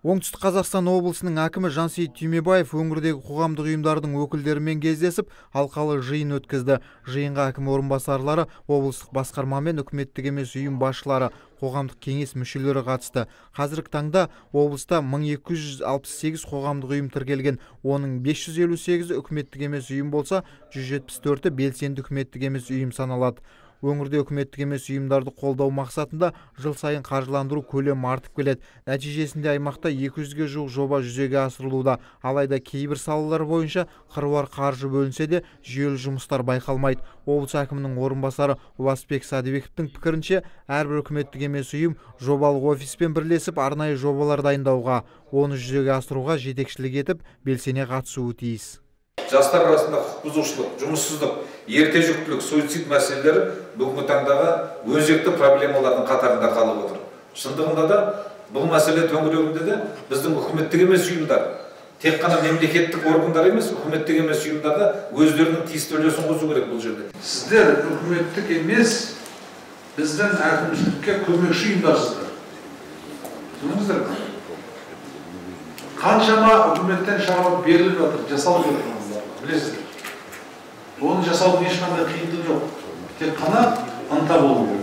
оңтүстік қазақстан облысының әкімі жансейіт түймебаев өңірдегі қоғамдық ұйымдардың өкілдерімен кездесіп алқалы жиын өткізді. Жиынға әкім орынбасарлары облыстық басқарма мен үкіметтік емес ұйым басшылары қоғамдық кеңес мүшелері қатысты. Қазіргі таңда облыста 1268 қоғамдық ұйым тіркелген. Оның 558-і үкіметтік емес ұйым болса 174-і белсенді үкіметтік емес ұйым саналады. Өңірде үкіметтік емес ұйымдарды қолдау мақсатында жыл сайын қаржыландыру көлемі артып келеді. Нәтижесінде аймақта 200-ге жуық жоба жүзеге асырылуда. Алайда кейбір салалар бойынша қыруар қаржы бөлінсе де жүйелі жұмыстар байқалмайды. Облыс әкімінің орынбасары ұласбек сәдібековтің пікірінше әрбір үкіметтік емес ұйым жобалық офиспен бірлесіп арнайы жобалар дайындауға оны жүзеге асыруға жетекшілік етіп белсене қатысуы тиіс. Жастар арасында құқық бұзушылық жұмыссыздық ерте жүктілік суицид мәселелері бүгінгі таңдағы өзекті проблемалардың қатарында қалып отыр. Шындығында да бұл мәселе төңірегінде де біздің үкіметтік емес ұйымдар тек қана мемлекеттік органдар емес үкіметтік емес ұйымдар да өздерінің тиісті үлесін қосу керек бұл жерде. Сіздер үкіметтік емес біздің әкімшілікке көмекші ұйымдарсыздар. Түсіндіңіздер ме? Қаншама үкіметтен шара беріліп жатыр жасалып жатыр. Білесіздер оны жасаудың ешқандай қиындығы жоқ тек қана ынта болу керек